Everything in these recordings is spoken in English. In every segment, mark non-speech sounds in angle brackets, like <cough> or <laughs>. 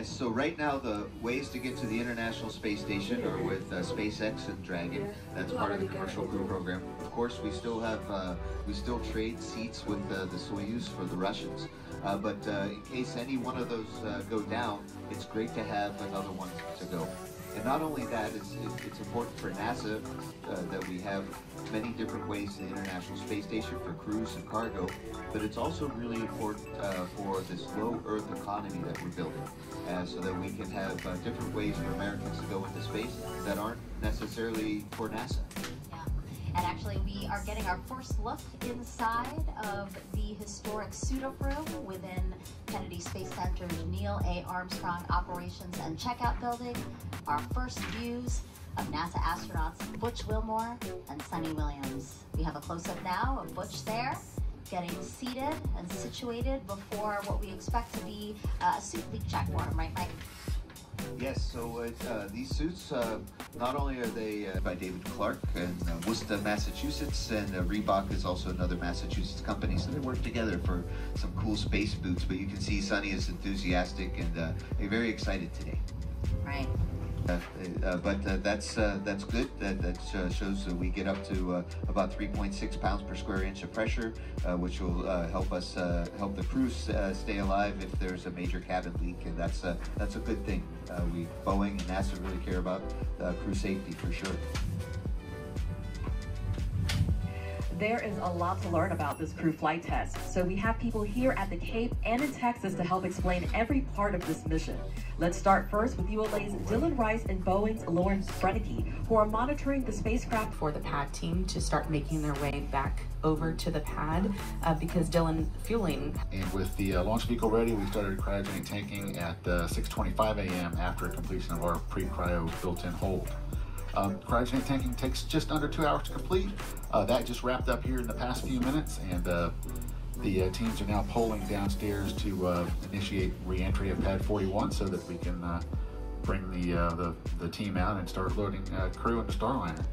Yes, so right now the ways to get to the International Space Station are with uh, SpaceX and Dragon. That's part of the commercial crew program. Of course, we still have uh, we still trade seats with uh, the Soyuz for the Russians. Uh, but uh, in case any one of those uh, go down, it's great to have another one to go. And not only that, it's, it's important for NASA uh, that we have many different ways to the International Space Station for crews and cargo, but it's also really important uh, for this low Earth economy that we're building, uh, so that we can have uh, different ways for Americans to go into space that aren't necessarily for NASA. Yeah. And actually, we are getting our first look inside of the historic suit-up room within Kennedy Space Center's Neil A. Armstrong Operations and Checkout Building. Our first views of NASA astronauts Butch Wilmore and Suni Williams. We have a close-up now of Butch there, getting seated and situated before what we expect to be uh, a suit leak check for him, right, Mike? Yes, so uh, these suits, uh, not only are they uh, by David Clark in uh, Worcester, Massachusetts, and uh, Reebok is also another Massachusetts company, so they work together for some cool space boots. But you can see Suni is enthusiastic and uh, very excited today. Right. Uh, uh, but uh, that's uh, that's good. That, that uh, shows that we get up to uh, about 3.6 pounds per square inch of pressure, which will help us help the crew stay alive if there's a major cabin leak, and that's that's a good thing. We Boeing and NASA really care about crew safety for sure. There is a lot to learn about this crew flight test, so we have people here at the Cape and in Texas to help explain every part of this mission. Let's start first with ULA's Dylan Rice and Boeing's Lauren Sprenicky, who are monitoring the spacecraft for the pad team to start making their way back over to the pad uh, because Dylan fueling. And with the uh, launch vehicle ready, we started cryogenic tanking at uh, 6.25 a.m. after completion of our pre-cryo built-in hold. Um, cryogenic tanking takes just under two hours to complete. Uh, that just wrapped up here in the past few minutes, and uh, the uh, teams are now polling downstairs to uh, initiate reentry of pad 41 so that we can uh, bring the, uh, the, the team out and start loading crew into Starliner.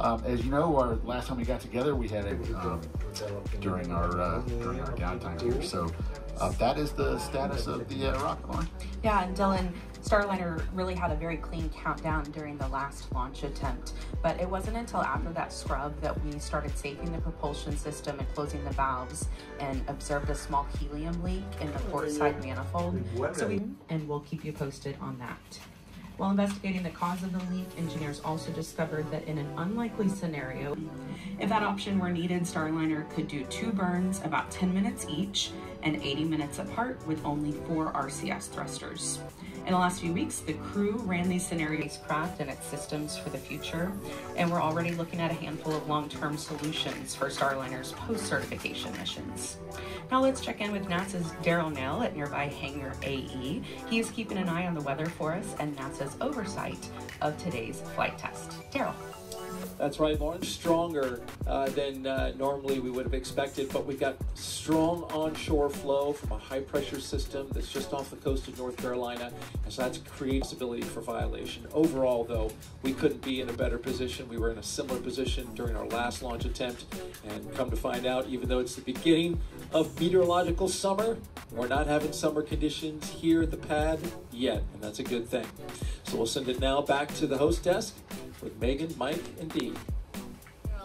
Um, as you know, our last time we got together, we had it um, during our during our downtime here. So Uh, that is the status of the uh, rocket launch. Yeah, and Dylan, Starliner really had a very clean countdown during the last launch attempt, but it wasn't until after that scrub that we started safing the propulsion system and closing the valves and observed a small helium leak in the port side manifold. So we, and we'll keep you posted on that. While investigating the cause of the leak, engineers also discovered that in an unlikely scenario, if that option were needed, Starliner could do two burns about 10 minutes each and 80 minutes apart with only four RCS thrusters. In the last few weeks, the crew ran these scenarios craft and its systems for the future, and we're already looking at a handful of long-term solutions for Starliner's post-certification missions. Now let's check in with NASA's Derrol Nail at nearby Hangar AE. He is keeping an eye on the weather for us and NASA's oversight of today's flight test. Daryl. That's right, Lauren. Stronger uh, than uh, normally we would have expected, but we've got strong onshore flow from a high pressure system that's just off the coast of North Carolina, and so that's creates possibility for violation. Overall, though, we couldn't be in a better position. We were in a similar position during our last launch attempt, and come to find out, even though it's the beginning of meteorological summer, we're not having summer conditions here at the pad yet, and that's a good thing. So we'll send it now back to the host desk with Megan, Mike, and Dee.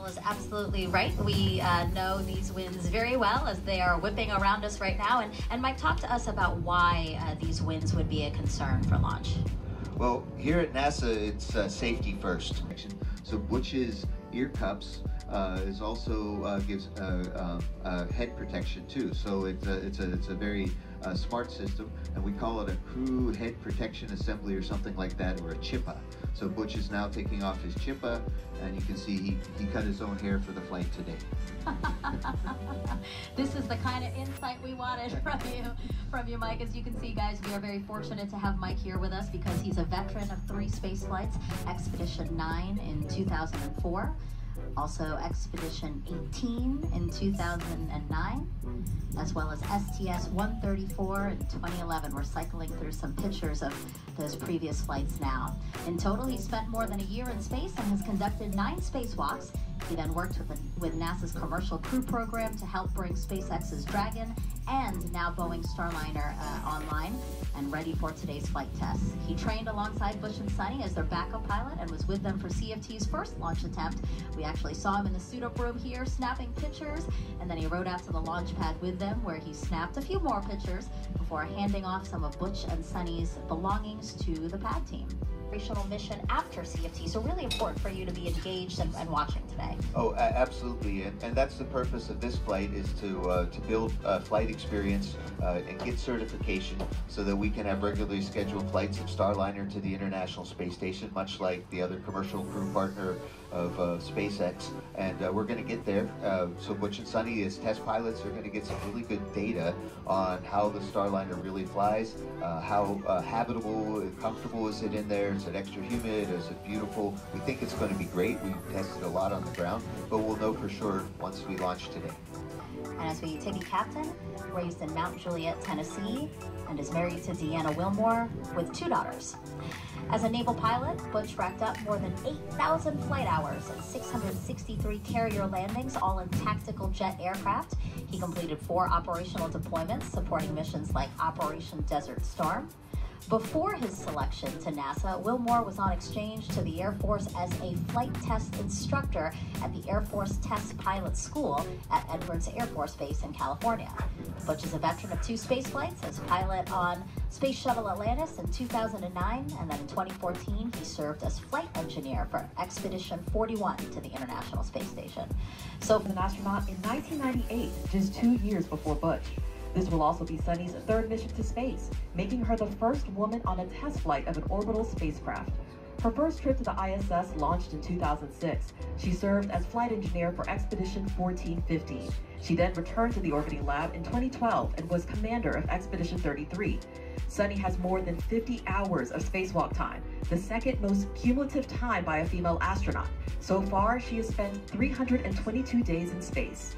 is absolutely right. We uh, know these winds very well as they are whipping around us right now. And, and Mike, talk to us about why uh, these winds would be a concern for launch. Well, here at NASA, it's uh, safety first. So Butch's ear cups uh, is also uh, gives uh, head protection too. So it's a, it's a, it's a very smart system, and we call it a crew head protection assembly or something like that, or a chippa. So Butch is now taking off his chippa, and you can see he, he cut his own hair for the flight today. <laughs> this is the kind of insight we wanted <laughs> from you, from you, Mike. As you can see, guys, we are very fortunate to have Mike here with us because he's a veteran of three space flights, Expedition 9 in 2004, also Expedition 18 in 2009, as well as STS 134 in 2011. We're cycling through some pictures of those previous flights now. In total, he spent more than a year in space and has conducted nine spacewalks. He then worked with, with NASA's Commercial Crew Program to help bring SpaceX's Dragon and now Boeing Starliner uh, online and ready for today's flight tests. He trained alongside Butch and Suni as their backup pilot and was with them for CFT's first launch attempt. We actually saw him in the suit-up room here snapping pictures, and then he rode out to the launch pad with them where he snapped a few more pictures before handing off some of Butch and Suni's belongings to the pad team operational mission after CFT. So really important for you to be engaged and, and watching today. Oh, absolutely, and, and that's the purpose of this flight is to uh, to build flight experience uh, and get certification so that we can have regularly scheduled flights of Starliner to the International Space Station, much like the other commercial crew partner of uh, SpaceX, and uh, we're going to get there. Uh, so Butch and Suni, as test pilots, are going to get some really good data on how the Starliner really flies, uh, how uh, habitable and comfortable is it in there, is it extra humid, is it beautiful. We think it's going to be great. We've tested a lot on the ground, but we'll know for sure once we launch today. And as we take captain, raised in Mount Juliet, Tennessee, and is married to Deanna Wilmore with two daughters. As a naval pilot, Butch racked up more than 8,000 flight hours and 663 carrier landings, all in tactical jet aircraft. He completed four operational deployments supporting missions like Operation Desert Storm, before his selection to NASA, Wilmore was on exchange to the Air Force as a flight test instructor at the Air Force Test Pilot School at Edwards Air Force Base in California. Butch is a veteran of two space flights as pilot on Space Shuttle Atlantis in 2009, and then in 2014, he served as flight engineer for Expedition 41 to the International Space Station. So, an astronaut in 1998, just two years before Butch. This will also be Suni's third mission to space, making her the first woman on a test flight of an orbital spacecraft. Her first trip to the ISS launched in 2006. She served as flight engineer for Expedition 1415. She then returned to the orbiting lab in 2012 and was commander of Expedition 33. Suni has more than 50 hours of spacewalk time, the second most cumulative time by a female astronaut. So far, she has spent 322 days in space.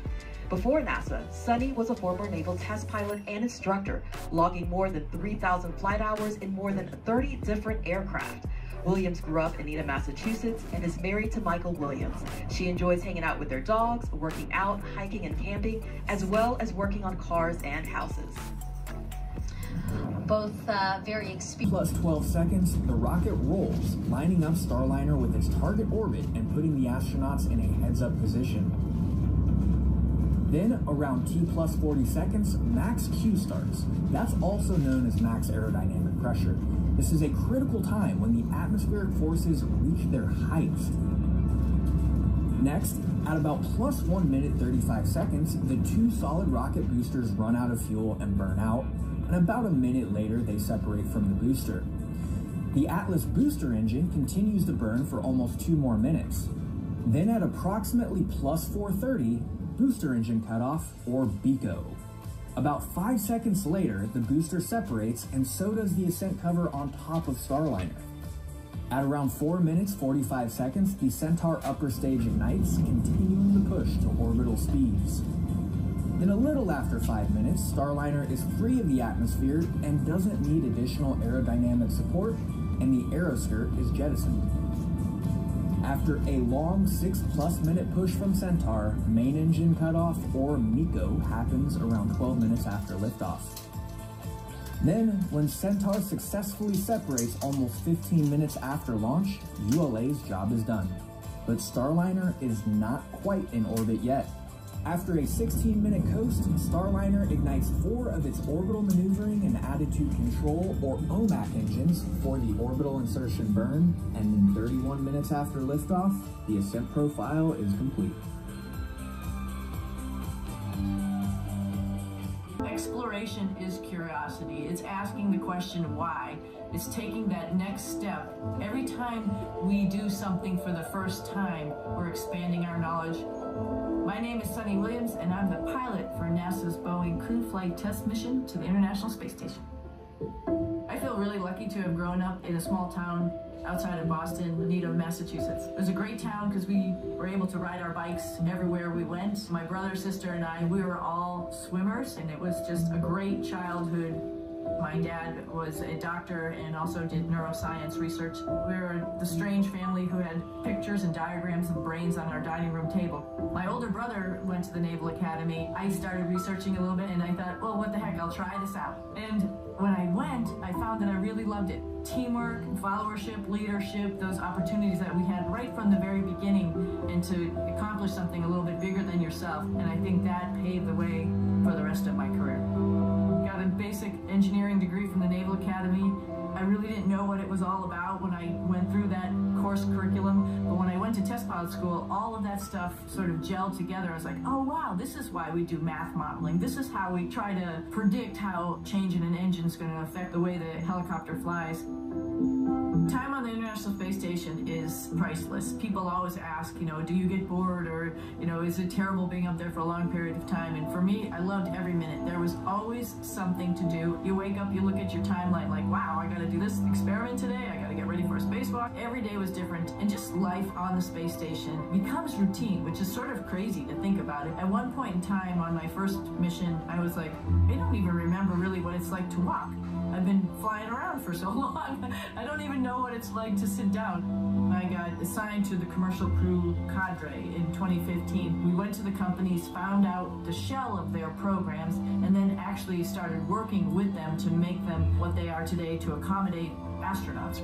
Before NASA, Suni was a former naval test pilot and instructor, logging more than 3,000 flight hours in more than 30 different aircraft. Williams grew up in Needham, Massachusetts, and is married to Michael Williams. She enjoys hanging out with their dogs, working out, hiking, and camping, as well as working on cars and houses. Both uh, very experienced. Plus 12 seconds, the rocket rolls, lining up Starliner with its target orbit and putting the astronauts in a heads-up position. Then, around T plus 40 seconds, max Q starts. That's also known as max aerodynamic pressure. This is a critical time when the atmospheric forces reach their highest. Next, at about plus 1 minute 35 seconds, the two solid rocket boosters run out of fuel and burn out, and about a minute later they separate from the booster. The Atlas booster engine continues to burn for almost two more minutes. Then at approximately plus 430, booster engine cutoff, or BECO. About five seconds later, the booster separates and so does the ascent cover on top of Starliner. At around 4 minutes 45 seconds, the Centaur upper stage ignites, continuing the push to orbital speeds. Then a little after 5 minutes, Starliner is free of the atmosphere and doesn't need additional aerodynamic support, and the aeroskirt is jettisoned. After a long six plus minute push from Centaur, main engine cutoff or MECO happens around 12 minutes after liftoff. Then, when Centaur successfully separates almost 15 minutes after launch, ULA's job is done. But Starliner is not quite in orbit yet. After a 16-minute coast, Starliner ignites four of its orbital maneuvering and attitude control, or OMAC engines, for the orbital insertion burn, and in 31 minutes after liftoff, the ascent profile is complete. Exploration is curiosity. It's asking the question why. It's taking that next step. Every time we do something for the first time, we're expanding our knowledge my name is Suni Williams, and I'm the pilot for NASA's Boeing Crew Flight Test Mission to the International Space Station. Feel really lucky to have grown up in a small town outside of Boston, Needham, Massachusetts. It was a great town because we were able to ride our bikes everywhere we went. My brother, sister, and I, we were all swimmers, and it was just a great childhood my dad was a doctor and also did neuroscience research. We were the strange family who had pictures and diagrams of brains on our dining room table. My older brother went to the Naval Academy. I started researching a little bit and I thought, well, what the heck, I'll try this out. And when I went, I found that I really loved it. Teamwork, followership, leadership, those opportunities that we had right from the very beginning and to accomplish something a little bit bigger than yourself. And I think that paved the way for the rest of my career basic engineering degree from the Naval Academy. I really didn't know what it was all about when I went through that course curriculum, but when I went to test pilot school, all of that stuff sort of gelled together. I was like, oh wow, this is why we do math modeling. This is how we try to predict how changing an engine is going to affect the way the helicopter flies. Time on the International Space Station is priceless. People always ask, you know, do you get bored or, you know, is it terrible being up there for a long period of time? And for me, I loved every minute. There was always something to do. You wake up, you look at your timeline like, wow, I got to do this experiment today. To get ready for a spacewalk. Every day was different. And just life on the space station becomes routine, which is sort of crazy to think about it. At one point in time on my first mission, I was like, I don't even remember really what it's like to walk. I've been flying around for so <laughs> long. I don't even know what it's like to sit down. I got assigned to the commercial crew cadre in 2015. We went to the companies, found out the shell of their programs, and then actually started working with them to make them what they are today to accommodate astronauts.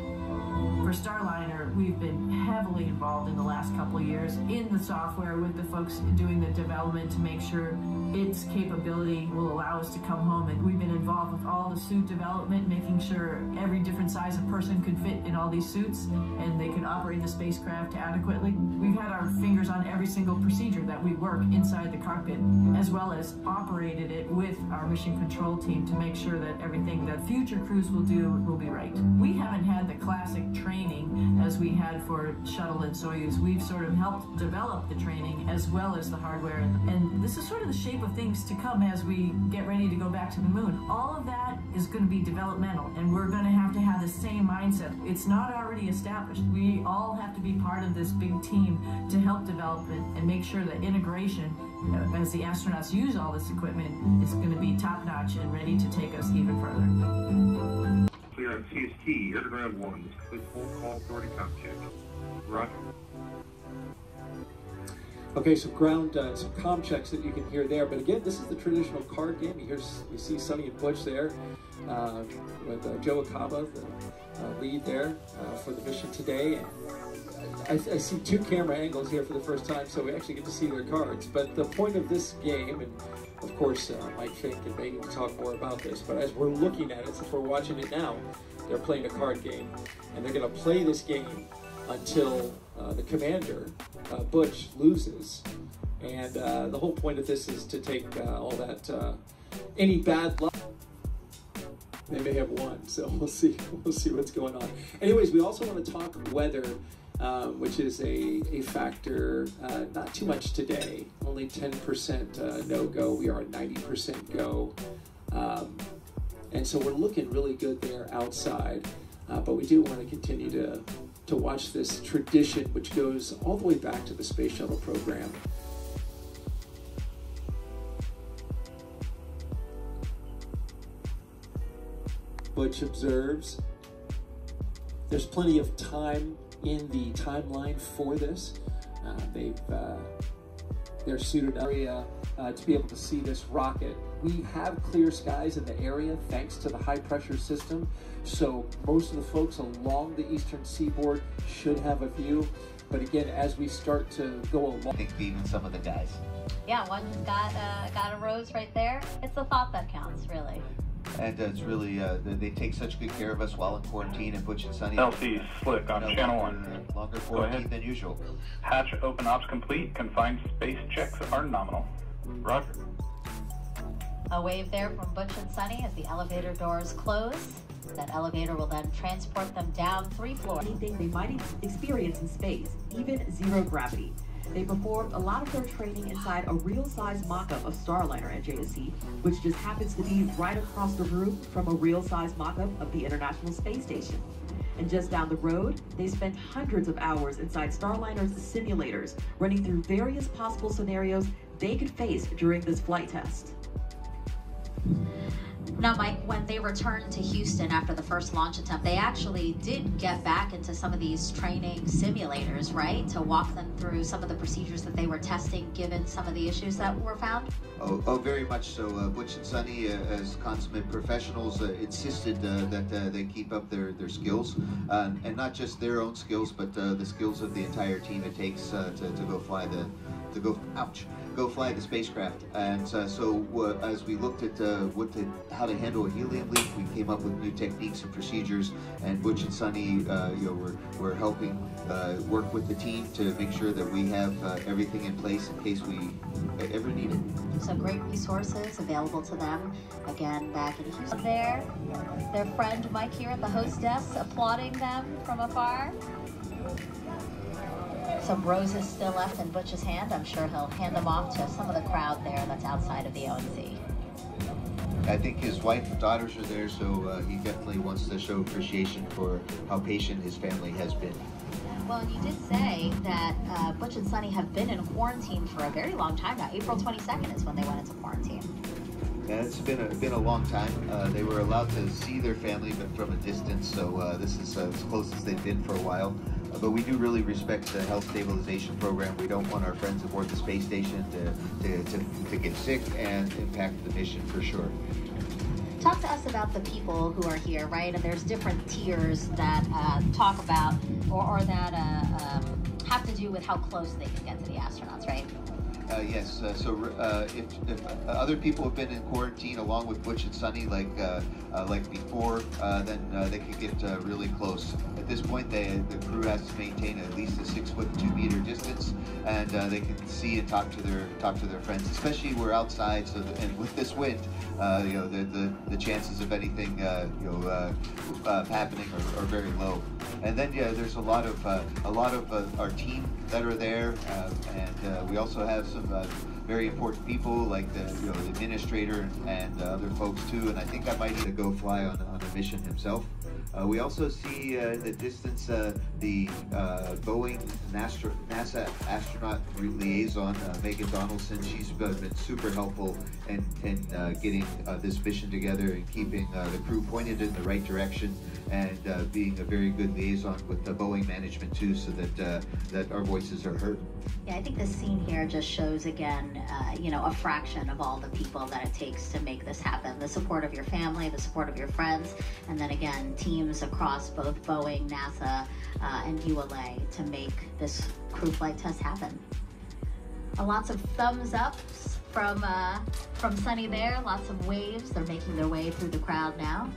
For Starliner, we've been heavily involved in the last couple years in the software with the folks doing the development to make sure its capability will allow us to come home. And we've been involved with all the suit development, making sure every different size of person could fit in all these suits and they could operate the spacecraft adequately. We've had our fingers on every single procedure that we work inside the cockpit, as well as operated it with our mission control team to make sure that everything that future crews will do will be right. We haven't had the classic training as we had for Shuttle and Soyuz. We've sort of helped develop the training as well as the hardware. And this is sort of the shape of things to come as we get ready to go back to the moon. All of that is going to be developmental and we're going to have to have the same mindset. It's not already established. We all have to be part of this big team to help develop it and make sure that integration uh, as the astronauts use all this equipment is going to be top notch and ready to take us even further. On CST, air to ground one. Please full call authority comp check. Roger. Okay, so ground, uh, some com checks that you can hear there. But again, this is the traditional card game. You hear, you see Suni and Butch there uh, with uh, Joe Acaba, the uh, lead there uh, for the mission today. I, I, see two camera angles here for the first time, so we actually get to see their cards. But the point of this game, and of course, uh, Mike Fincke and Megan can talk more about this, but as we're looking at it, since we're watching it now, they're playing a card game, and they're going to play this game until uh, the commander, uh, Butch, loses. And uh, the whole point of this is to take uh, all that, uh, any bad luck. They may have won, so we'll see. <laughs> We'll see what's going on. Anyways, we also want to talk weather, um, which is a, a factor. Uh, not too much today. Only 10% no go. We are at 90% go. Um, and so we're looking really good there outside. Uh, but we do want to continue to to watch this tradition, which goes all the way back to the space shuttle program. Butch observes there's plenty of time in the timeline for this. Uh, they've uh, they're suited area uh, to be able to see this rocket. We have clear skies in the area thanks to the high pressure system. So most of the folks along the eastern seaboard should have a view. But again, as we start to go along, I think even some of the guys. Yeah, one's got uh, got a rose right there. It's the thought that counts, really. And uh, it's really, uh, they, they take such good care of us while in quarantine and Butch and Suni. LC Slick on you know, channel longer, one. Longer Go quarantine ahead. than usual. Hatch open ops complete. Confined space checks are nominal. Roger. A wave there from Butch and Suni as the elevator doors close. That elevator will then transport them down three floors. Anything they might ex- experience in space, even zero gravity. They performed a lot of their training inside a real-size mock-up of Starliner at JSC, which just happens to be right across the room from a real-size mock-up of the International Space Station. And just down the road, they spent hundreds of hours inside Starliner's simulators, running through various possible scenarios they could face during this flight test. Now, Mike, when they returned to Houston after the first launch attempt, they actually did get back into some of these training simulators, right? To walk them through some of the procedures that they were testing given some of the issues that were found? Oh, oh very much so. Uh, Butch and Suni, uh, as consummate professionals, uh, insisted uh, that uh, they keep up their, their skills, uh, and not just their own skills, but the skills of the entire team it takes to, to go fly the, to go, ouch, go fly the spacecraft. And uh, so uh, as we looked at uh, what to, how to handle a helium leak, we came up with new techniques and procedures. And Butch and Suni, uh, you know, we're, we're helping uh, work with the team to make sure that we have uh, everything in place in case we ever need it. So great resources available to them. Again, back in Houston there, their friend Mike here at the host desk applauding them from afar. Some roses still left in Butch's hand. I'm sure he'll hand them off to some of the crowd there that's outside of the ONC. I think his wife and daughters are there, so uh, he definitely wants to show appreciation for how patient his family has been. Well, you did say that uh, Butch and Suni have been in quarantine for a very long time now. April 22nd is when they went into quarantine. Yeah, it's been a, been a long time. Uh, they were allowed to see their family, but from a distance, so uh, this is uh, as close as they've been for a while but we do really respect the health stabilization program. We don't want our friends aboard the space station to, to, to, to get sick and impact the mission for sure. Talk to us about the people who are here, right? And there's different tiers that uh, talk about or, or that uh, um, have to do with how close they can get to the astronauts, right? Uh, yes. Uh, so uh, if, if other people have been in quarantine along with Butch and Suni, like uh, uh, like before, uh, then they could get really close. At this point, they, the crew has to maintain at least a six foot two meter distance, and they can see and talk to their talk to their friends. Especially we're outside, so the, and with this wind, you know the, the, the chances of anything you know happening are, are, very low. And then yeah, there's a lot of a lot of our team that are there, and we also have some uh, very important people like the, you know, the administrator and uh, other folks too. And I think I might go fly on, on a mission himself. Uh, we also see uh, in the distance uh, the uh, Boeing NASA, NASA, astronaut liaison, Megan Donaldson. She's been super helpful in, in getting this mission together and keeping the crew pointed in the right direction and being a very good liaison with the Boeing management too so that, that our voices are heard. Yeah, I think the scene here just shows again, you know, a fraction of all the people that it takes to make this happen. The support of your family, the support of your friends, and then again, teams across both Boeing, NASA, uh, and ULA to make this crew flight test happen. Uh, lots of thumbs ups from, uh, from Suni there, lots of waves. They're making their way through the crowd now.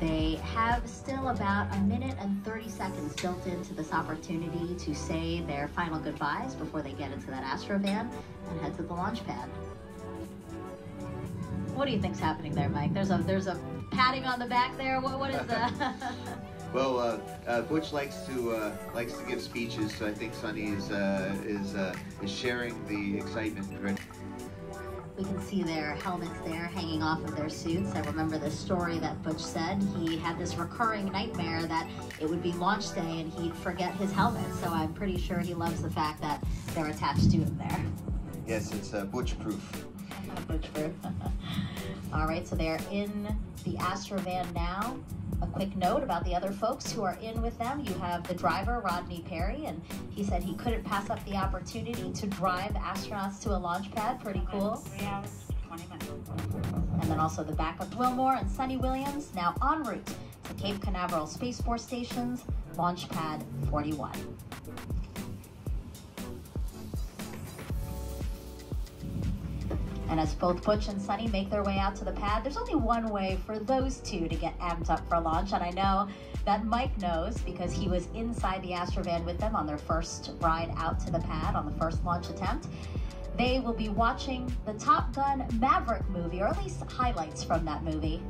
They have still about a minute and 30 seconds built into this opportunity to say their final goodbyes before they get into that Astrovan and head to the launch pad. What do you think's happening there, Mike? There's a there's a patting on the back there. What what is that? <laughs> <laughs> well, uh, uh, Butch likes to uh, likes to give speeches, so I think Suni is uh, is uh, is sharing the excitement. We can see their helmets there hanging off of their suits. I remember the story that Butch said. He had this recurring nightmare that it would be launch day and he'd forget his helmet. So I'm pretty sure he loves the fact that they're attached to him there. Yes, it's uh, Butch proof. Butch proof. <laughs> All right, so they're in the Astrovan now. A quick note about the other folks who are in with them. You have the driver, Rodney Perry, and he said he couldn't pass up the opportunity to drive astronauts to a launch pad. Pretty cool. Three hours, 20 minutes. And then also the backup Wilmore and Suni Williams, now en route to Cape Canaveral Space Force Station's Launch Pad 41. And as both Butch and Suni make their way out to the pad, there's only one way for those two to get amped up for launch. And I know that Mike knows because he was inside the Astrovan with them on their first ride out to the pad on the first launch attempt. They will be watching the Top Gun Maverick movie, or at least highlights from that movie,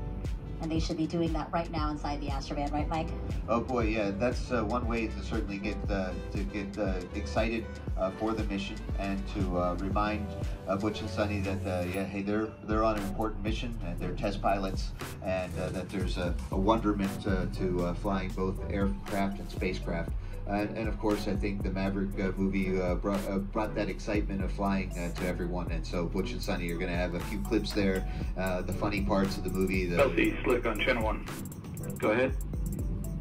And they should be doing that right now inside the Astrovan, right, Mike? Oh boy, yeah, that's uh, one way to certainly get uh, to get uh, excited uh, for the mission and to uh, remind uh, Butch and Suni that yeah, hey, they're they're on an important mission and they're test pilots, and that there's a, a wonderment to flying both aircraft and spacecraft. And, and, of course, I think the Maverick uh, movie uh, brought, uh, brought that excitement of flying to everyone. And so Butch and Suni are going to have a few clips there, the funny parts of the movie. The... LC Slick on Channel 1. Go ahead.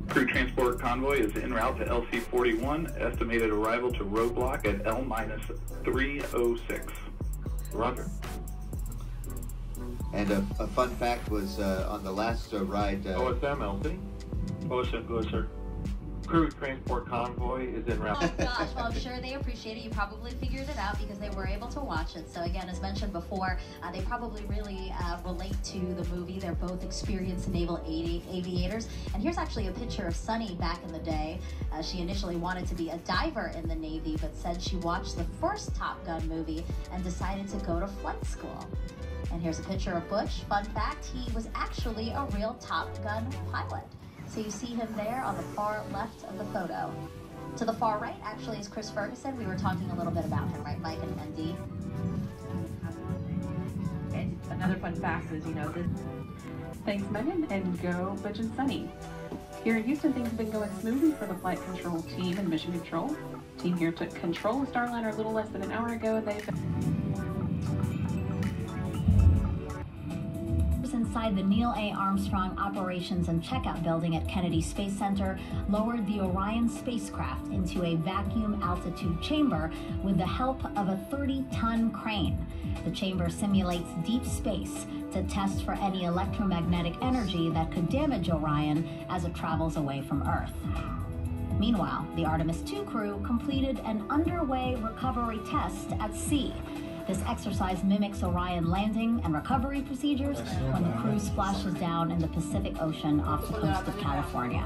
Crew transport convoy is en route to LC-41. Estimated arrival to roadblock at L-306. Roger. And a, a, fun fact was uh, on the last uh, ride. Uh, OSM, LC. OSM, go sir crew transport convoy is in route. Oh gosh, well I'm sure they appreciate it. You probably figured it out because they were able to watch it. So again, as mentioned before, uh, they probably really uh, relate to the movie. They're both experienced naval aviators. And here's actually a picture of Suni back in the day. Uh, she initially wanted to be a diver in the Navy, but said she watched the first Top Gun movie and decided to go to flight school. And here's a picture of Butch. Fun fact, he was actually a real Top Gun pilot. So you see him there on the far left of the photo. To the far right, actually, is Chris Ferguson. We were talking a little bit about him, right, Mike and, and Dee? And another fun fact is, you know, this. Thanks, Megan, and go Butch and Suni. Here in Houston, things have been going smoothly for the flight control team and mission control. Team here took control of Starliner a little less than an hour ago, and they've inside the Neil A. Armstrong Operations and Checkout Building at Kennedy Space Center lowered the Orion spacecraft into a vacuum altitude chamber with the help of a 30 ton crane. The chamber simulates deep space to test for any electromagnetic energy that could damage Orion as it travels away from Earth. Meanwhile, the Artemis II crew completed an underway recovery test at sea this exercise mimics Orion landing and recovery procedures when the crew splashes down in the Pacific Ocean off the coast of California.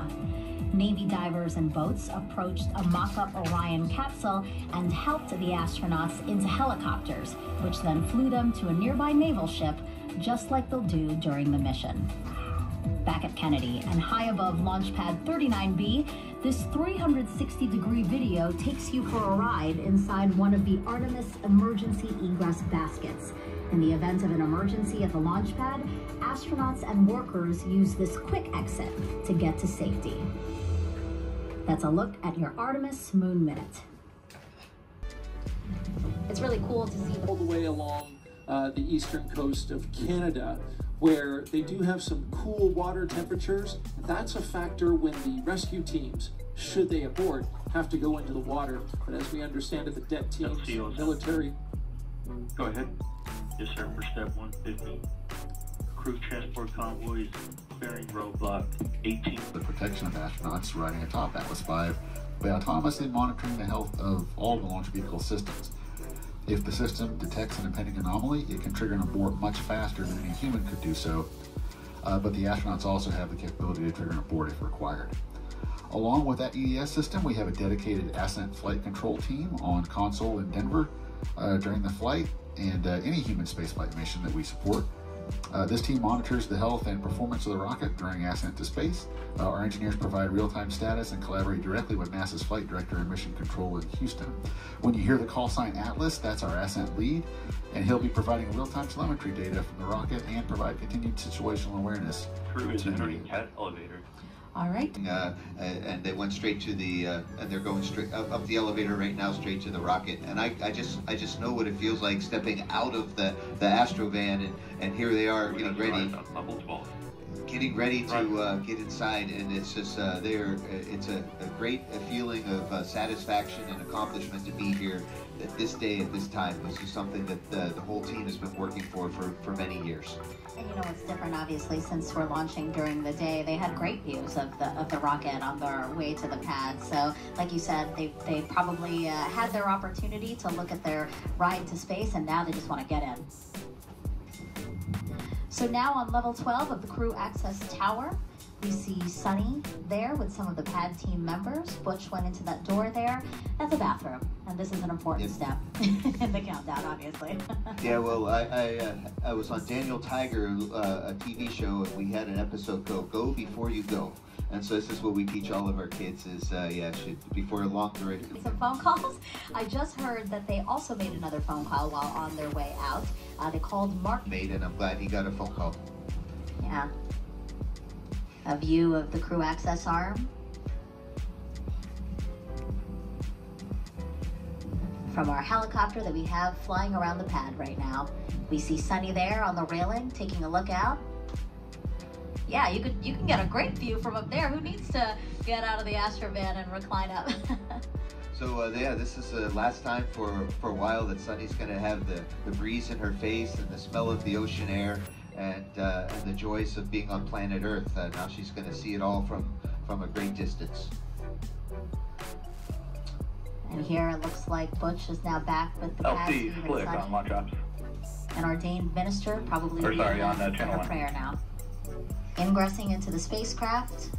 Navy divers and boats approached a mock-up Orion capsule and helped the astronauts into helicopters, which then flew them to a nearby naval ship, just like they'll do during the mission. Back at Kennedy and high above Launch Pad 39B, this 360 degree video takes you for a ride inside one of the Artemis emergency egress baskets. In the event of an emergency at the launch pad, astronauts and workers use this quick exit to get to safety. That's a look at your Artemis Moon Minute. It's really cool to see all the way along uh, the eastern coast of Canada where they do have some cool water temperatures. That's a factor when the rescue teams, should they abort, have to go into the water. But as we understand it, the DET teams, military. Go ahead. Yes, sir, for step 150. Crew transport convoys bearing roadblock 18. The protection of astronauts riding atop Atlas V by autonomously monitoring the health of all the launch vehicle systems. If the system detects an impending anomaly, it can trigger an abort much faster than any human could do so, uh, but the astronauts also have the capability to trigger an abort if required. Along with that EDS system, we have a dedicated Ascent flight control team on console in Denver uh, during the flight and uh, any human spaceflight mission that we support. Uh, this team monitors the health and performance of the rocket during ascent to space. Uh, our engineers provide real-time status and collaborate directly with NASA's flight director and mission control in Houston. When you hear the call sign Atlas, that's our ascent lead, and he'll be providing real-time telemetry data from the rocket and provide continued situational awareness. Crew is entering cat elevator. All right. Uh, and they went straight to the, uh, and they're going straight up, up, the elevator right now, straight to the rocket. And I, I just, I just know what it feels like stepping out of the, the Astrovan, and, and here they are, you know, ready, getting ready to uh, get inside. And it's just, uh, there, it's a, a great feeling of uh, satisfaction and accomplishment to be here at this day, at this time. This is something that the, the whole team has been working for, for for many years. You know it's different, obviously, since we're launching during the day, they had great views of the of the rocket on their way to the pad. So, like you said, they they probably uh, had their opportunity to look at their ride to space, and now they just want to get in. So now on level 12 of the crew access tower, We see Suni there with some of the pad team members. Butch went into that door there. That's a bathroom, and this is an important Yep. step <laughs> in the countdown, obviously. <laughs> Yeah, well, I I, uh, I was on Daniel Tiger, uh, a TV show, and we had an episode called "Go Before You Go," and so this is what we teach all of our kids: is uh, yeah, should before a long duration. Some phone calls. I just heard that they also made another phone call while on their way out. Uh, they called Mark. Made, and I'm glad he got a phone call. Yeah. A view of the crew access arm. From our helicopter that we have flying around the pad right now. We see Suni there on the railing taking a look out. Yeah, you could you can get a great view from up there. Who needs to get out of the Astrovan and recline up? <laughs> So uh, yeah, this is the last time for for a while that Suni's gonna have the the breeze in her face and the smell of the ocean air and uh, and the joys of being on planet Earth. Uh, now she's gonna see it all from from a great distance. and here it looks like Butch is now back with the pad team LC and Slick on launch ops. An ordained minister, probably Or leading sorry, on, uh, channel her one. prayer now. Ingressing into the spacecraft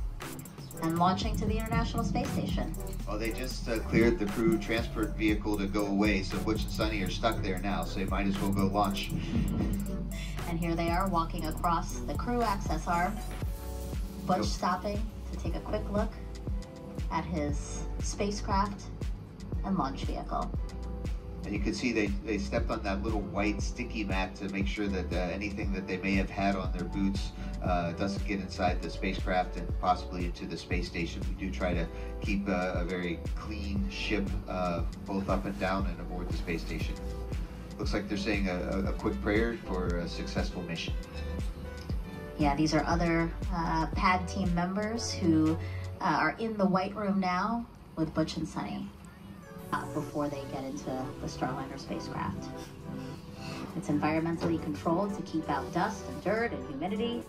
and launching to the International Space Station. Well, they just uh, cleared the crew transport vehicle to go away, so Butch and Suni are stuck there now. So they might as well go launch. <laughs> And here they are walking across the crew access arm. Butch stopping to take a quick look at his spacecraft and launch vehicle. And you can see they, they stepped on that little white sticky mat to make sure that uh, anything that they may have had on their boots uh, doesn't get inside the spacecraft and possibly into the space station. We do try to keep uh, a very clean ship uh, both up and down and aboard the space station. Looks like they're saying a, a- quick prayer for a successful mission. Yeah, these are other uh, pad team members who uh, are in the white room now with Butch and Suni uh, before they get into the Starliner spacecraft. It's environmentally controlled to keep out dust and dirt and humidity.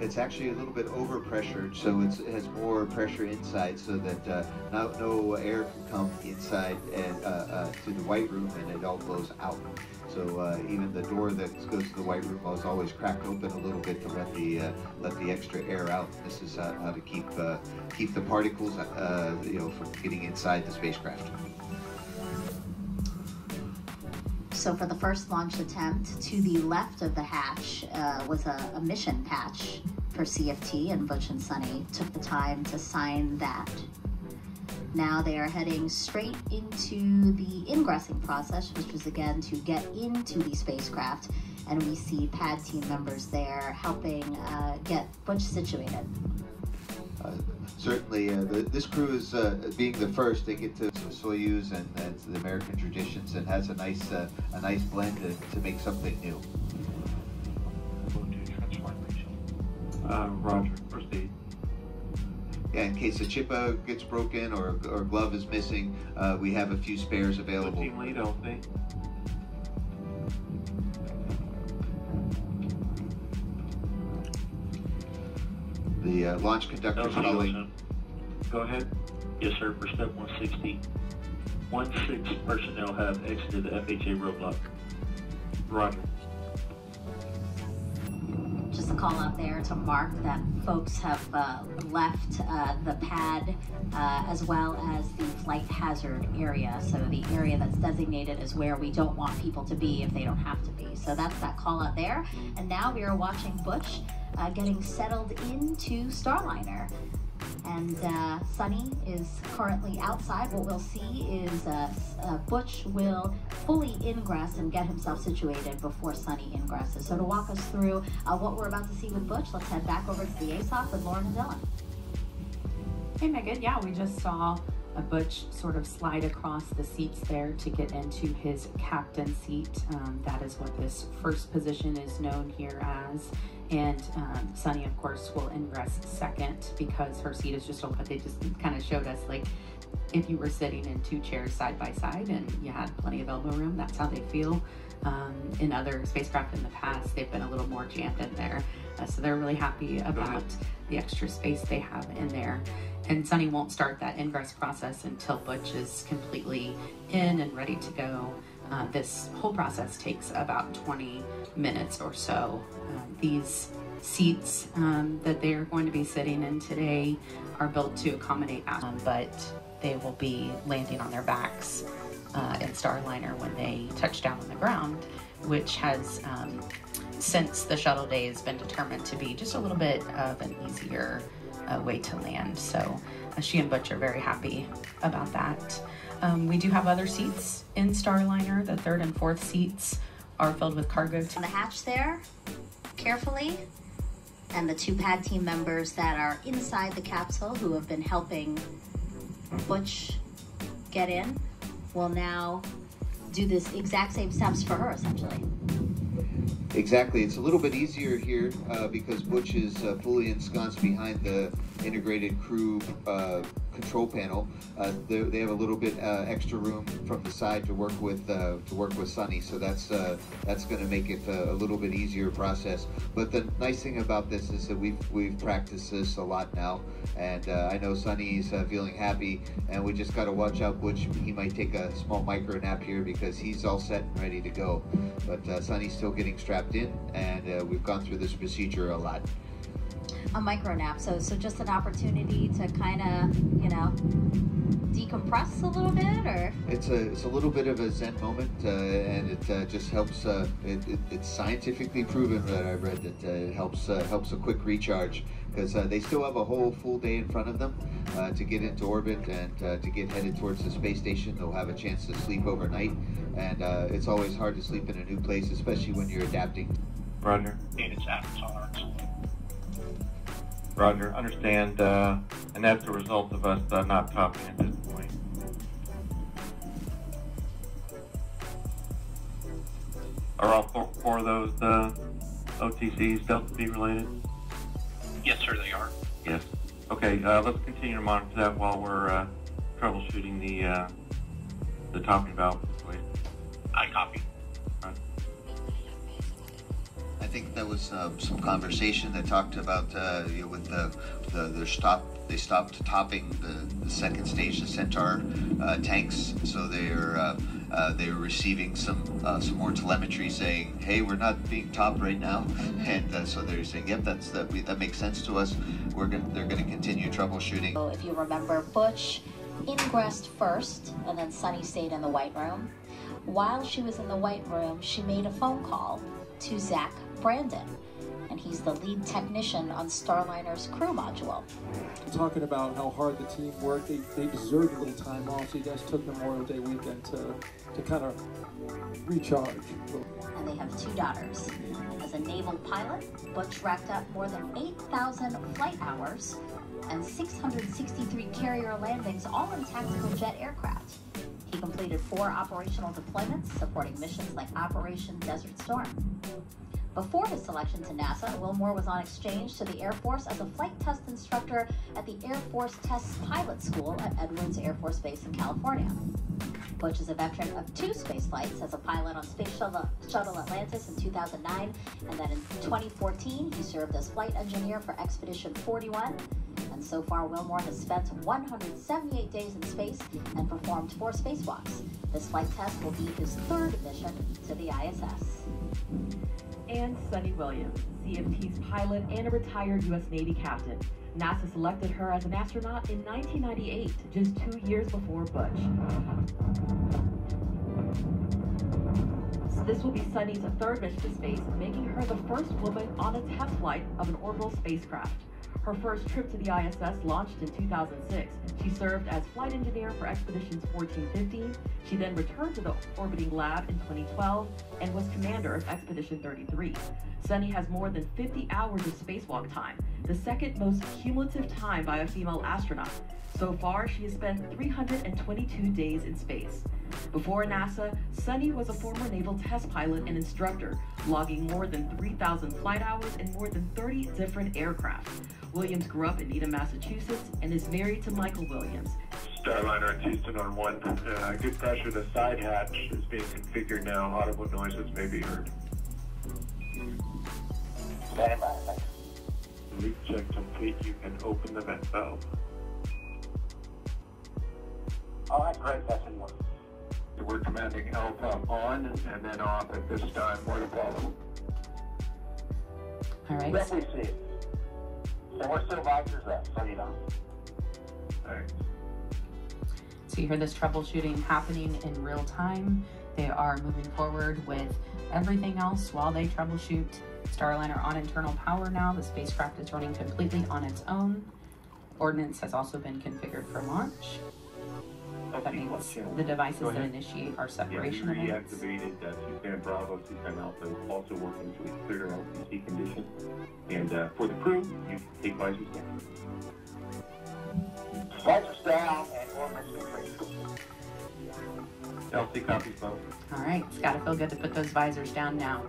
It's actually a little bit over pressured, so it has more pressure inside, so that uh, no, no air can come inside and uh, uh, to the white room, and it all blows out. So uh, even the door that goes to the white room was always cracked open a little bit to let the uh, let the extra air out. This is how, how to keep uh, keep the particles, uh, you know, from getting inside the spacecraft. So for the first launch attempt, to the left of the hatch uh, was a, a mission patch for CFT, and Butch and Suni took the time to sign that. Now they are heading straight into the ingressing process, which is again to get into the spacecraft, and we see pad team members there helping uh, get Butch situated. Uh, certainly, uh, the, this crew is uh, being the first. They get to Soyuz and, and the American traditions, and has a nice uh, a nice blend to, to make something new. Uh, Roger, proceed. Yeah, in case a chip gets broken or or glove is missing, uh, we have a few spares available. Team lead, LC. The uh, launch conductor is calling. Go ahead. Yes, sir. For step 160, 16 personnel have exited the FHA roadblock. Roger. Just a call out there to mark that folks have uh, left uh, the pad uh, as well as the flight hazard area. So the area that's designated is where we don't want people to be if they don't have to be. So that's that call out there. And now we are watching Butch uh, getting settled into Starliner. And uh, Suni is currently outside. What we'll see is uh, uh, Butch will fully ingress and get himself situated before Suni ingresses. So to walk us through uh, what we're about to see with Butch, let's head back over to the ASOC with Lauren and Dylan. Hey Megan, yeah, we just saw a Butch sort of slide across the seats there to get into his captain seat. Um, that is what this first position is known here as. And um, Suni, of course, will ingress second because her seat is just open. They just kind of showed us like if you were sitting in two chairs side by side and you had plenty of elbow room, that's how they feel. Um, in other spacecraft in the past, they've been a little more jammed in there. Uh, so they're really happy about the extra space they have in there. And Suni won't start that ingress process until Butch is completely in and ready to go. Uh, this whole process takes about 20 minutes or so. These seats um, that they are going to be sitting in today are built to accommodate, um, but they will be landing on their backs uh, in Starliner when they touch down on the ground, which has um, since the shuttle days been determined to be just a little bit of an easier uh, way to land. So uh, she and Butch are very happy about that. Um, we do have other seats in Starliner. The third and fourth seats are filled with cargo. On the hatch there, carefully, and the two pad team members that are inside the capsule who have been helping Butch get in will now do this exact same steps for her essentially. Exactly. It's a little bit easier here uh, because Butch is uh, fully ensconced behind the integrated crew uh, control panel. Uh, they, they, have a little bit uh, extra room from the side to work with uh, to work with Suni, so that's that's going to make it a, a, little bit easier process. But the nice thing about this is that we've we've practiced this a lot now, and I know Suni's feeling happy, and we just got to watch out. which he might take a small micro nap here because he's all set and ready to go, but Suni's still getting strapped in, and we've gone through this procedure a lot a micro nap. So, so just an opportunity to kind of, you know, decompress a little bit, or it's a it's a little bit of a zen moment, uh, and it uh, just helps. Uh, it, it, it's scientifically proven that I read that uh, it helps uh, helps a quick recharge because uh, they still have a whole full day in front of them to get into orbit and to get headed towards the space station. They'll have a chance to sleep overnight, and it's always hard to sleep in a new place, especially when you're adapting. Roger. And Roger, understand, uh, and that's a result of us uh, not topping at this point. Are all four, four of those uh, OTCs Delta V related? Yes, sir, they are. Yes. Okay, uh, let's continue to monitor that while we're uh, troubleshooting the uh, the topping valve. I copy. Think there was uh, some conversation that talked about uh, you know, with the, the, stop they stopped topping the, the second stage, the Centaur uh, tanks. So they're uh, uh, they're receiving some uh, some more telemetry saying, "Hey, we're not being topped right now," and so they're saying, "Yep, that's that that makes sense to us. We're gonna they're going to continue troubleshooting." So if you remember, Butch ingressed first, and then Suni stayed in the white room. While she was in the white room, she made a phone call to Zach Brandon, and he's the lead technician on Starliner's crew module. Talking about how hard the team worked, they, they deserved a little time off, so you guys took Memorial Day weekend to, to kind of recharge. And they have two daughters. As a naval pilot, Butch racked up more than 8,000 flight hours and 663 carrier landings, all in tactical jet aircraft. He completed four operational deployments supporting missions like Operation Desert Storm. Before his selection to NASA, Wilmore was on exchange to the Air Force as a flight test instructor at the Air Force Test Pilot School at Edwards Air Force Base in California. Butch is a veteran of two space flights as a pilot on Space Shuttle, Shuttle Atlantis in 2009, and then in 2014 he served as flight engineer for Expedition 41. And so far, Wilmore has spent 178 days in space and performed four spacewalks. This flight test will be his third mission to the ISS and Suni Williams, CFT's pilot and a retired U.S. Navy captain. NASA selected her as an astronaut in 1998, just two years before Butch. So this will be Suni's third mission to space, making her the first woman on a test flight of an orbital spacecraft. Her first trip to the ISS launched in 2006. She served as flight engineer for Expeditions 1415. She then returned to the orbiting lab in 2012 and was commander of Expedition 33. Suni has more than 50 hours of spacewalk time, the second most cumulative time by a female astronaut. So far, she has spent 322 days in space. Before NASA, Suni was a former naval test pilot and instructor, logging more than 3,000 flight hours in more than 30 different aircraft. Williams grew up in Needham, Massachusetts, and is married to Michael Williams. Starliner Houston on one. Uh, good pressure. The side hatch is being configured now. Audible noises may be heard. Stand by. Leak check complete. You can open the vent valve. All right, great. That's in work. We're commanding Alpha um, on and then off at this time. More to follow. All right. Yes, we see it. And we're still visors up, so you know. All right. So you hear this troubleshooting happening in real time. They are moving forward with everything else while they troubleshoot. Starliner on internal power now. The spacecraft is running completely on its own. Ordnance has also been configured for launch. That means the devices that initiate our separation yeah, we events. reactivated uh, Tucson Bravo, Tucson Alpha, also working to clear LCC condition. And uh, for the crew, you can take visors down. Visors down and ordnance increase. LC copies both. All right, it's got to feel good to put those visors down now.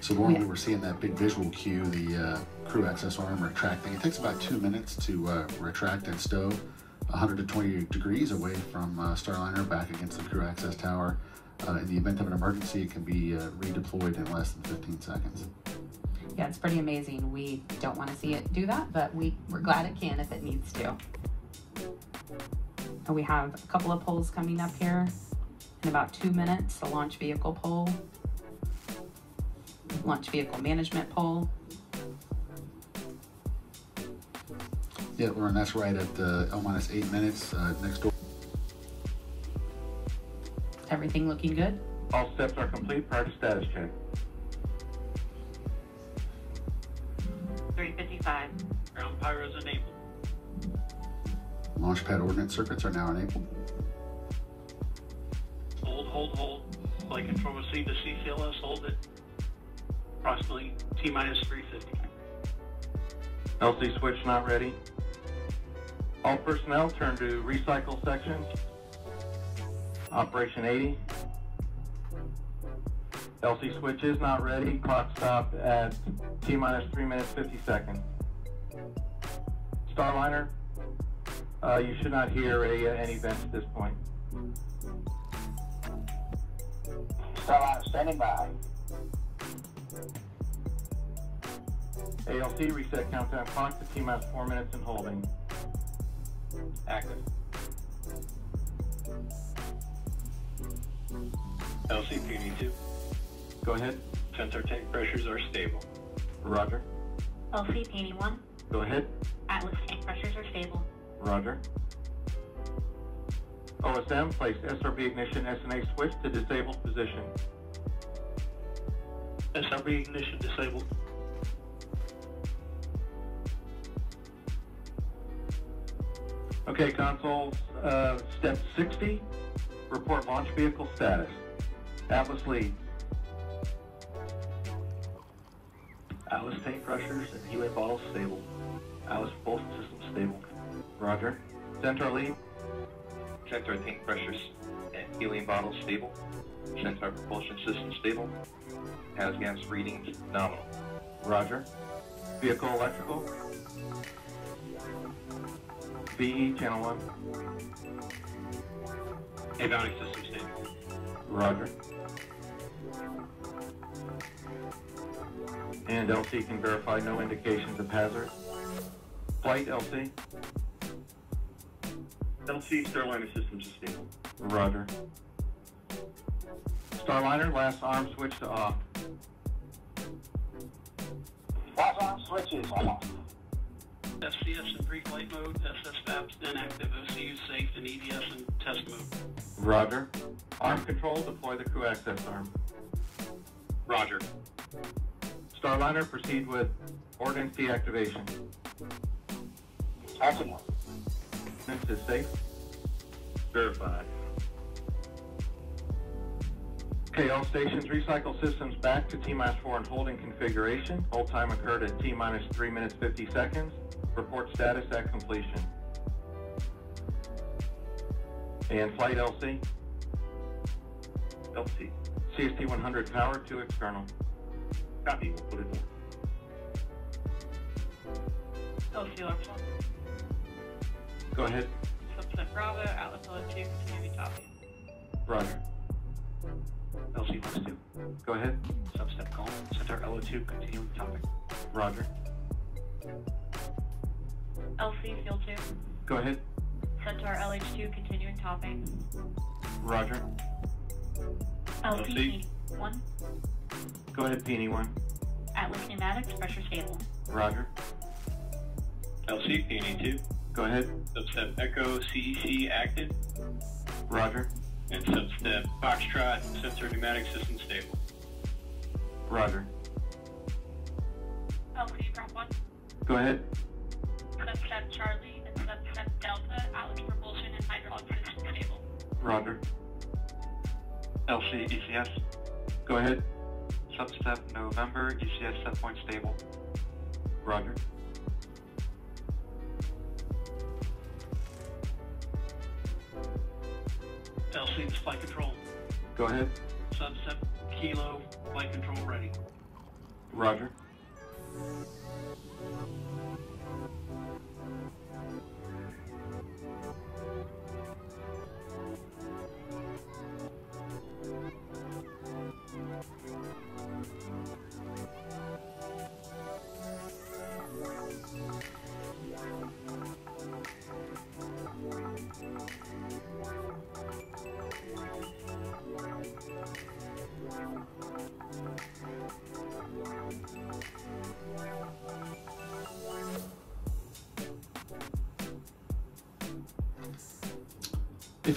So normally we're seeing that big visual cue, the uh, crew access arm retracting. It takes about two minutes to uh, retract and stow 120 degrees away from uh, Starliner back against the crew access tower. Uh, in the event of an emergency, it can be uh, redeployed in less than 15 seconds. Yeah, it's pretty amazing. We don't want to see it do that, but we, we're glad it can if it needs to. And we have a couple of polls coming up here in about two minutes. The launch vehicle poll, launch vehicle management poll. Yeah, Lauren, that's right at uh, L minus eight minutes uh, next door. Everything looking good? All steps are complete prior to status check. 355. Ground pyros enabled. Launch pad ordnance circuits are now enabled. Hold, hold, hold. Flight control received the CCLS. Hold it. Approximately T minus 350. LC switch not ready. All personnel turn to recycle section. Operation 80. LC switch is not ready. Clock stop at T minus 3 minutes 50 seconds. Starliner, uh, you should not hear a, uh, any vents at this point. Starliner standing by. ALC reset countdown clock to T minus 4 minutes and holding. Active. LC Puny 2. Go ahead. Centaur tank pressures are stable. Roger. LC Panty 1. Go ahead. Atlas tank pressures are stable. Roger. OSM, place SRB ignition SNA switch to disabled position. SRB ignition disabled. Okay, consoles, uh, step 60, report launch vehicle status. Atlas lead. Atlas tank pressures and helium bottles stable. Atlas propulsion system stable. Roger. Centaur lead. Centaur tank pressures and helium bottles stable. Centaur propulsion system stable. Has gas readings nominal. Roger. Vehicle electrical. VE channel 1. Avionics system stable. Roger. And LC can verify no indications of hazard. Flight LC. LC Starliner systems are stable. Roger. Starliner, last arm switch to off. Last arm switches off. FCS in pre-flight mode, SS FAPS inactive, OCU safe and EDS and test mode. Roger. Arm control, deploy the crew access arm. Roger. Starliner, proceed with ordnance deactivation. Action. Ordnance is safe. Verified. Okay, all stations recycle systems back to T-4 and holding configuration. Hold time occurred at T-3 minutes 50 seconds. Report status at completion. And flight LC. LC. CST 100 power to external. Copy. We'll put it in. LC Larson. Go ahead. Subset Bravo, Atlas LO2, continuing topic. Roger. LC Lux 2. Go ahead. Substep call. Centaur LO2, continuing topic. Roger. LC Field 2. Go ahead. Centaur LH2, continuing topping. Roger. LC one, Go ahead, Peony 1. Atlas Pneumatics, pressure stable. Roger. LC Peony 2, Go ahead. substep Echo CEC active, Roger. and substep Foxtrot Centaur pneumatic system stable. Roger. Oh, LC prop one, Go ahead. Substep Charlie and substep Delta, Atlas propulsion and hydraulic system stable. Roger. LC ECS. Go ahead. Substep November, ECS set point stable. Roger. LC is flight control. Go ahead. Substep Kilo, flight control ready. Roger.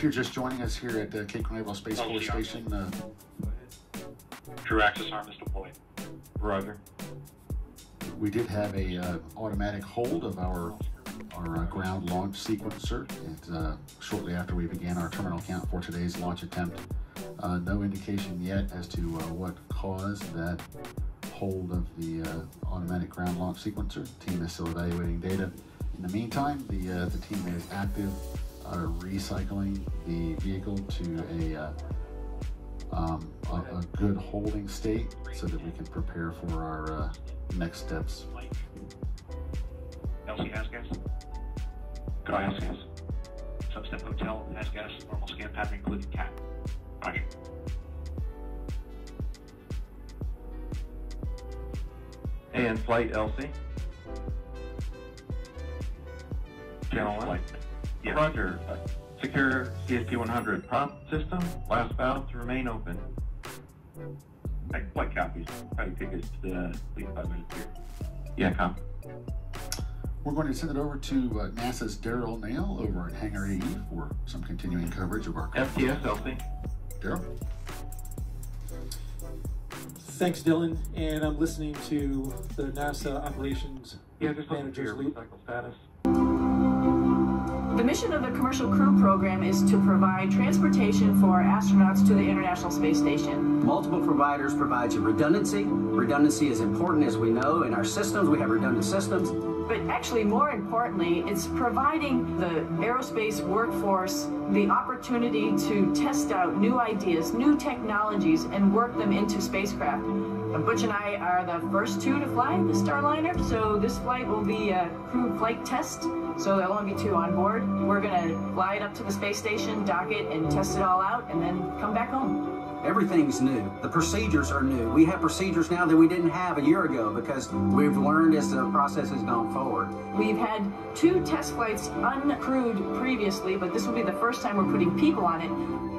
You're just joining us here at the Cape Canaveral Space Oh, Force yeah. Station, uh, Crew access arm is deployed. Roger. we did have a uh, automatic hold of our our uh, ground launch sequencer and, uh, shortly after we began our terminal count for today's launch attempt. Uh, no indication yet as to uh, what caused that hold of the uh, automatic ground launch sequencer. The team is still evaluating data. In the meantime, the uh, the team is active uh, recycling the vehicle to a, uh, um, a a good holding state so that we can prepare for our uh, next steps. LC has gas. Go has gas. Substep hotel has gas. Normal scan pattern including cat. Roger. And flight LC. Channel 1. Flight. Yes. Roger. Uh, Secure CST 100 prop system. Last valve to remain open. Hey, flight copies. Probably take us uh, at least five minutes here. Yeah, com. We're going to send it over to uh, NASA's Derrol Nail over at Hangar AE for some continuing coverage of our FTS LC. Derrol? Thanks, Dylan. And I'm listening to the NASA operations Yeah, just looking manager's your loop. Cycle status. The mission of the Commercial Crew Program is to provide transportation for astronauts to the International Space Station. Multiple providers provides you redundancy. Redundancy is important, as we know. In our systems, we have redundant systems. But actually, more importantly, it's providing the aerospace workforce the opportunity to test out new ideas, new technologies, and work them into spacecraft. Uh, Butch and I are the first two to fly the Starliner, so this flight will be a crew flight test. So there'll only be two on board. We're gonna fly it up to the space station, dock it, and test it all out, and then come back home. Everything's new. The procedures are new. We have procedures now that we didn't have a year ago because we've learned as the process has gone forward. We've had two test flights uncrewed previously, but this will be the first time we're putting people on it.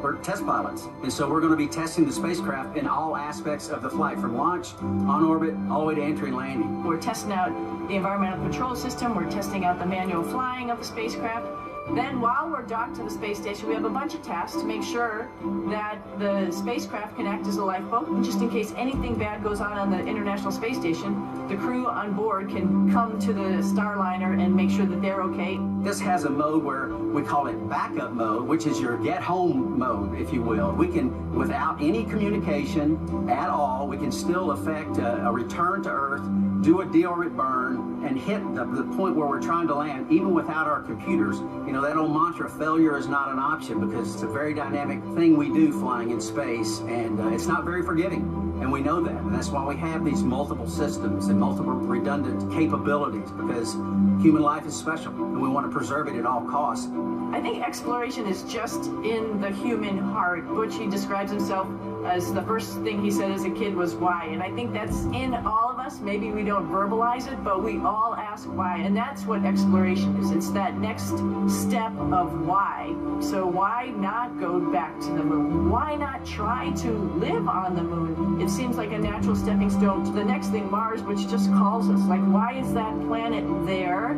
We're test pilots, and so we're going to be testing the spacecraft in all aspects of the flight, from launch, on orbit, all the way to entry and landing. We're testing out the environmental control system, we're testing out the manual flying of the spacecraft. Then, while we're docked to the space station, we have a bunch of tasks to make sure that the spacecraft can act as a lifeboat. Just in case anything bad goes on on the International Space Station, the crew on board can come to the Starliner and make sure that they're okay. This has a mode where we call it backup mode, which is your get home mode, if you will. We can, without any communication at all, we can still effect a, a return to Earth, do a deorbit burn, and hit the, the point where we're trying to land, even without our computers. You know, that old mantra, failure is not an option, because it's a very dynamic thing we do flying in space, and uh, it's not very forgiving. And we know that, and that's why we have these multiple systems and multiple redundant capabilities, because human life is special, and we want to preserve it at all costs. I think exploration is just in the human heart. Butch, he describes himself as the first thing he said as a kid was why. And I think that's in all of us. Maybe we don't verbalize it, but we all ask why, and that's what exploration is. It's that next step of why. So why not go back to the moon? Why not try to live on the moon? It seems like a natural stepping stone to the next thing, Mars, which just calls us. Like, why is that planet there?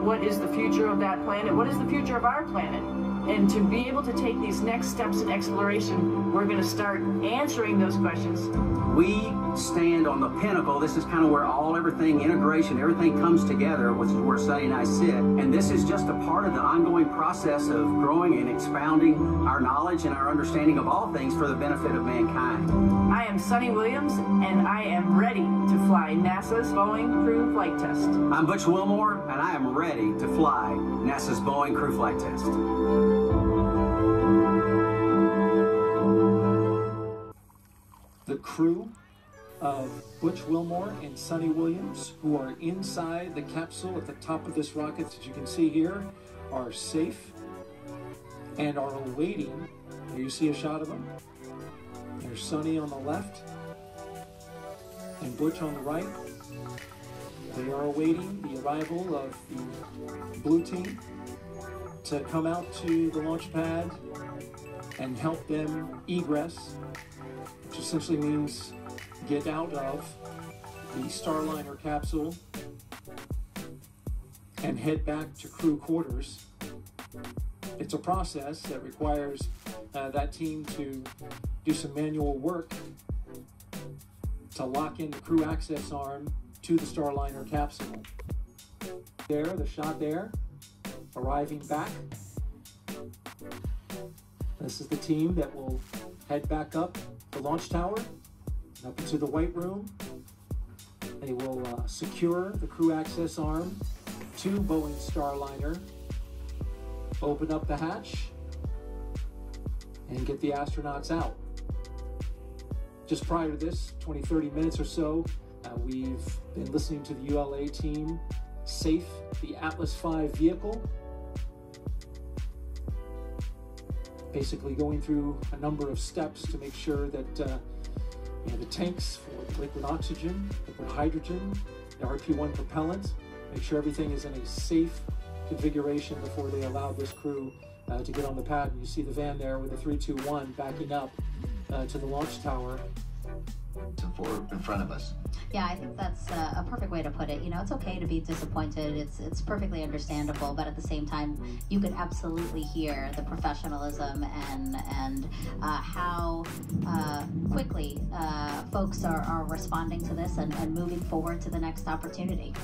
What is the future of that planet? What is the future of our planet? And to be able to take these next steps in exploration, we're going to start answering those questions. We stand on the pinnacle. This is kind of where all everything, integration, everything comes together, which is where Suni and I sit. And this is just a part of the ongoing process of growing and expounding our knowledge and our understanding of all things for the benefit of mankind. I am Suni Williams, and I am ready to fly NASA's Boeing Crew Flight Test. I'm Butch Wilmore, and I am ready to fly NASA's Boeing Crew Flight Test. Crew of Butch Wilmore and Suni Williams, who are inside the capsule at the top of this rocket, as you can see here, are safe and are awaiting. Here you see a shot of them. There's Suni on the left and Butch on the right. They are awaiting the arrival of the blue team to come out to the launch pad and help them egress which essentially means get out of the Starliner capsule and head back to crew quarters. It's a process that requires uh, that team to do some manual work to lock in the crew access arm to the Starliner capsule. There, the shot there, arriving back. This is the team that will head back up the launch tower up into the white room. They will uh, secure the crew access arm to Boeing Starliner, open up the hatch, and get the astronauts out. Just prior to this, 20, 30 minutes or so, uh, we've been listening to the ULA team safe the Atlas V vehicle basically going through a number of steps to make sure that uh, you know, the tanks for liquid oxygen, liquid hydrogen, the RP-1 propellant, make sure everything is in a safe configuration before they allow this crew uh, to get on the pad. And you see the van there with the 321 backing up uh, to the launch tower. For in front of us. Yeah, I think that's uh, a perfect way to put it. You know, it's okay to be disappointed. It's it's perfectly understandable, but at the same time, you can absolutely hear the professionalism and and uh, how uh, quickly uh, folks are, are responding to this and, and moving forward to the next opportunity.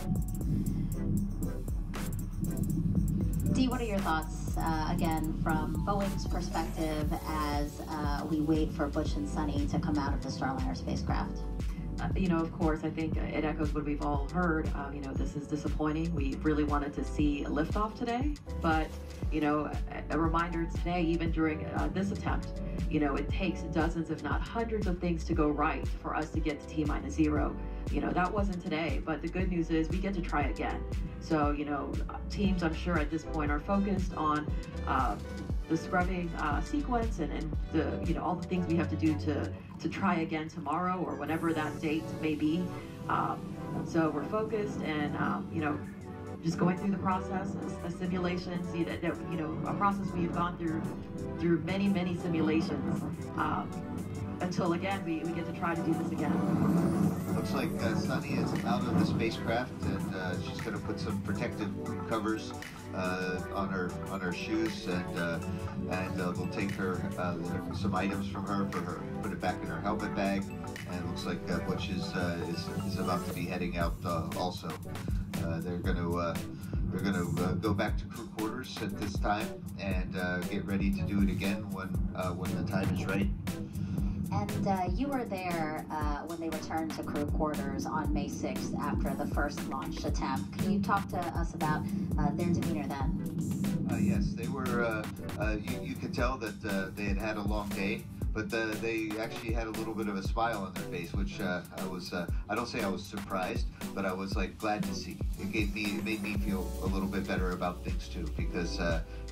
Dee, what are your thoughts, uh, again, from Boeing's perspective as uh, we wait for Butch and Suni to come out of the Starliner spacecraft? Uh, you know, of course, I think it echoes what we've all heard. You know, this is disappointing. We really wanted to see a liftoff today, but you know, a, a reminder today, even during uh, this attempt, you know, it takes dozens, if not hundreds, of things to go right for us to get to T minus zero. You know, that wasn't today, but the good news is we get to try again. So, you know, teams, I'm sure at this point, are focused on. Uh, the scrubbing uh, sequence and, and the you know all the things we have to do to to try again tomorrow or whatever that date may be. Um, so we're focused and um, you know just going through the process, a, a simulations, you know, you know, a process we've gone through through many many simulations. Um, until again we, we get to try to do this again. Looks like uh, Suni is out of the spacecraft and uh, she's going to put some protective covers uh, on her on her shoes and uh, and uh, we'll take her uh, some items from her for her put it back in her helmet bag and it looks like uh, Butch is, is, is about to be heading out also. they're going to they're going to go back to crew quarters at this time and get ready to do it again when when the time is right. And uh, you were there uh, when they returned to crew quarters on May 6th after the first launch attempt. Can you talk to us about uh, their demeanor then? Uh, yes, they were, uh, uh, you, you, could tell that they had had a long day but the, they actually had a little bit of a smile on their face, which I was, uh, I don't say I was surprised, but I was like glad to see. It gave me, it made me feel a little bit better about things too, because,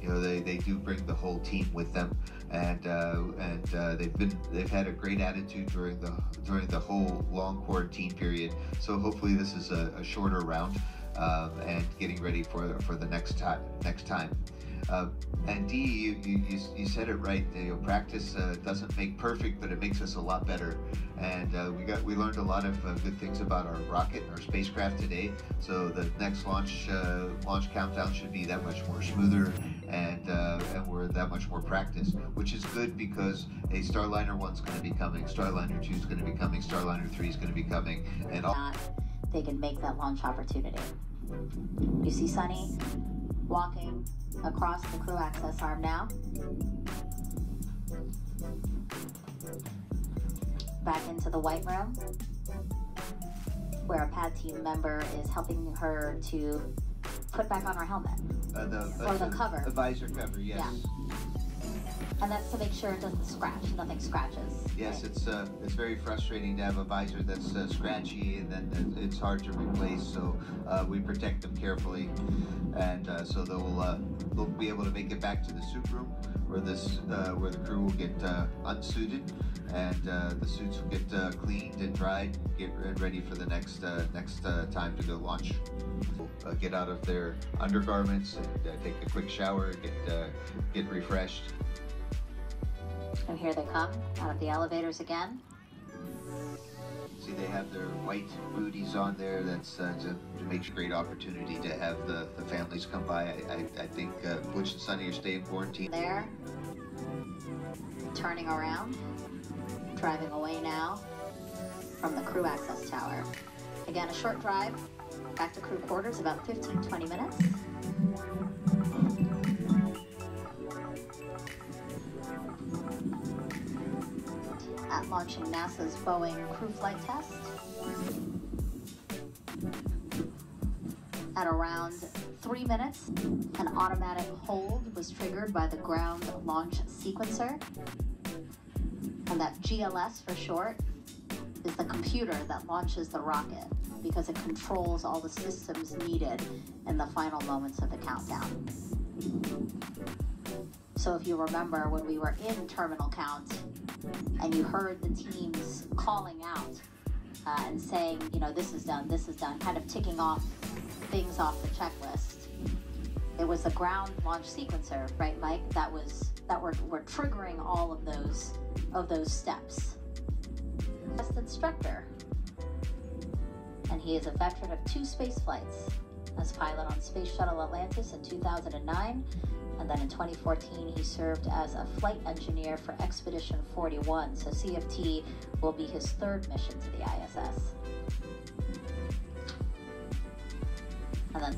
you know, they, they do bring the whole team with them and, uh, and uh, they've been, they've had a great attitude during the, during the whole long quarantine period. So hopefully this is a, a shorter round. uh, and getting ready for for the next time. Next time. Uh, and D, you, you, you, said it right. You know, practice uh, doesn't make perfect, but it makes us a lot better. And uh, we got we learned a lot of uh, good things about our rocket and our spacecraft today. So the next launch uh, launch countdown should be that much more smoother, and uh, and we're that much more practiced, which is good because a Starliner one's going to be coming, Starliner two is going to be coming, Starliner three is going to be coming, and all. They can make that launch opportunity. You see Suni walking across the crew access arm now. Back into the white room, where a pad team member is helping her to put back on her helmet. Uh, the, or the, the, cover. The visor cover, yes. Yeah. And that's to make sure it doesn't scratch, nothing scratches. Yes, right? it's uh, it's very frustrating to have a visor that's uh, scratchy and then it's hard to replace. So uh, we protect them carefully, and uh, so they'll uh, they'll be able to make it back to the suit room where this uh, where the crew will get uh, unsuited and uh, the suits will get uh, cleaned and dried, get ready for the next next time to go launch. get out of their undergarments and take a quick shower, get get refreshed. And here they come out of the elevators again. See, they have their white booties on there. That's uh, to, to a great opportunity to have the, the families come by. I, I, I think uh, Butch and Suni are staying quarantined. There, turning around, driving away now from the crew access tower. Again, a short drive back to crew quarters, about 15-20 minutes. Launching NASA's Boeing crew flight test. At around three minutes, an automatic hold was triggered by the ground launch sequencer. And that GLS for short is the computer that launches the rocket because it controls all the systems needed in the final moments of the countdown. So if you remember when we were in terminal count and you heard the teams calling out uh, and saying, you know, this is done, this is done, kind of ticking off things off the checklist. It was the ground launch sequencer, right, Mike? That was that were, were triggering all of those of those steps. Test instructor, and he is a veteran of two space flights as pilot on Space Shuttle Atlantis in 2009 and then in 2014, he served as a flight engineer for Expedition 41. So CFT will be his third mission to the ISS. And then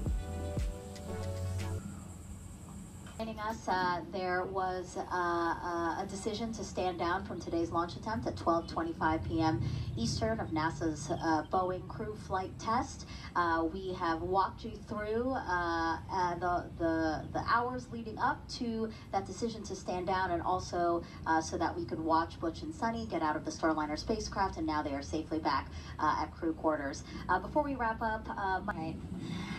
Joining us, uh, there was uh, uh, a decision to stand down from today's launch attempt at 12:25 p.m. Eastern of NASA's uh, Boeing crew flight test. Uh, we have walked you through uh, the, the the hours leading up to that decision to stand down, and also so that we could watch Butch and Suni get out of the Starliner spacecraft, and now they are safely back at crew quarters. before we wrap up,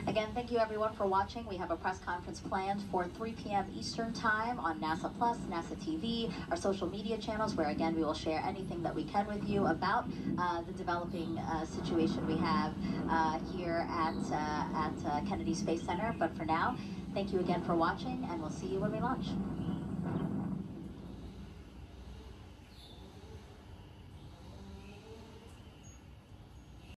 again, thank you everyone for watching. We have a press conference planned for 3 p.m Eastern Time on NASA Plus, NASA TV, our social media channels, where again we will share anything that we can with you about uh, the developing uh, situation we have uh, here at, uh, at uh, Kennedy Space Center. But for now, thank you again for watching, and we'll see you when we launch.